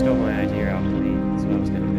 stole my idea out clean, is what I was gonna